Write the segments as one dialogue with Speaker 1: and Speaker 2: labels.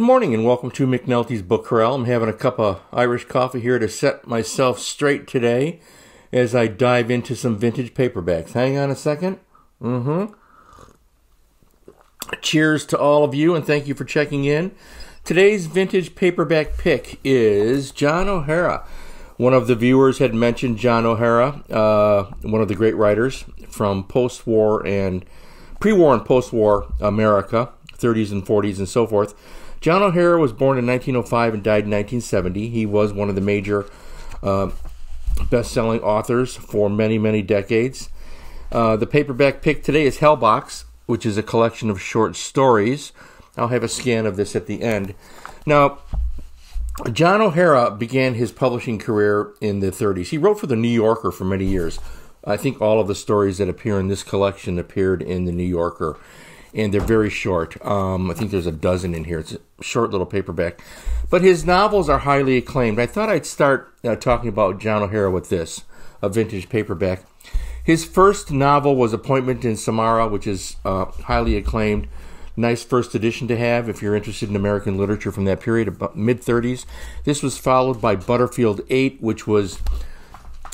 Speaker 1: good morning and welcome to McNulty's Book Corral. I'm having a cup of Irish coffee here to set myself straight today as I dive into some vintage paperbacks. Hang on a second. Mm-hmm. Cheers to all of you and thank you for checking in. Today's vintage paperback pick is John O'Hara. One of the viewers had mentioned John O'Hara, uh, one of the great writers from post-war and pre-war and post-war America, 30s and 40s and so forth. John O'Hara was born in 1905 and died in 1970. He was one of the major uh, best-selling authors for many, many decades. Uh, the paperback pick today is Hellbox, which is a collection of short stories. I'll have a scan of this at the end. Now, John O'Hara began his publishing career in the 30s. He wrote for the New Yorker for many years. I think all of the stories that appear in this collection appeared in the New Yorker and they're very short. Um, I think there's a dozen in here. It's a short little paperback. But his novels are highly acclaimed. I thought I'd start uh, talking about John O'Hara with this, a vintage paperback. His first novel was Appointment in Samarra, which is uh, highly acclaimed. Nice first edition to have if you're interested in American literature from that period, about mid 30s. This was followed by Butterfield 8, which was,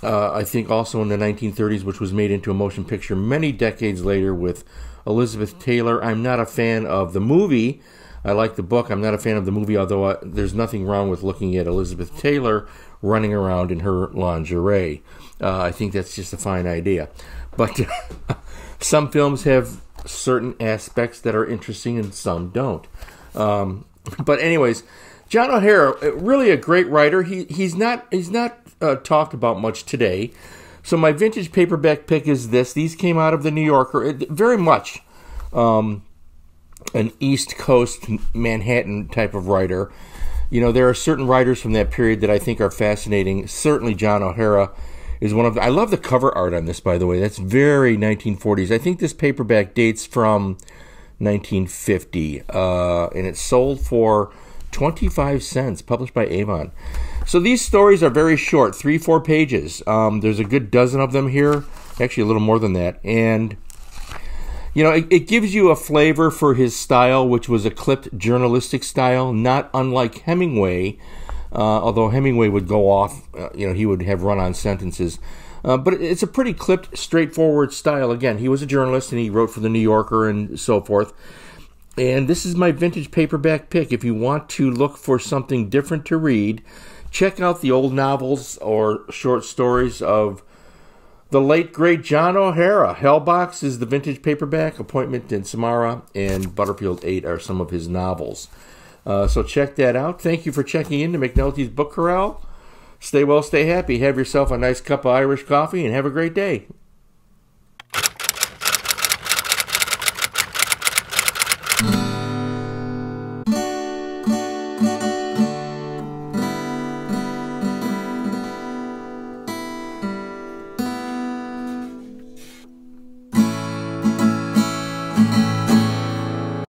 Speaker 1: uh, I think, also in the 1930s, which was made into a motion picture many decades later with Elizabeth Taylor. I'm not a fan of the movie. I like the book. I'm not a fan of the movie, although I, there's nothing wrong with looking at Elizabeth Taylor running around in her lingerie. Uh, I think that's just a fine idea. But some films have certain aspects that are interesting and some don't. Um, but anyways, John O'Hara, really a great writer. He he's not he's not uh, talked about much today. So my vintage paperback pick is this. These came out of the New Yorker. It, very much um, an East Coast Manhattan type of writer. You know, there are certain writers from that period that I think are fascinating. Certainly, John O'Hara is one of. I love the cover art on this, by the way. That's very 1940s. I think this paperback dates from 1950, uh, and it sold for 25 cents, published by Avon. So these stories are very short, three, four pages. Um, there's a good dozen of them here, actually a little more than that. And, you know, it, it gives you a flavor for his style, which was a clipped journalistic style, not unlike Hemingway, uh, although Hemingway would go off, uh, you know, he would have run on sentences. Uh, but it's a pretty clipped, straightforward style. Again, he was a journalist and he wrote for the New Yorker and so forth. And this is my vintage paperback pick. If you want to look for something different to read, check out the old novels or short stories of the late great John O'Hara. Hellbox is the vintage paperback. Appointment in Samarra and Butterfield 8 are some of his novels. Uh, so check that out. Thank you for checking in to McNulty's Book Corral. Stay well, stay happy. Have yourself a nice cup of Irish coffee and have a great day.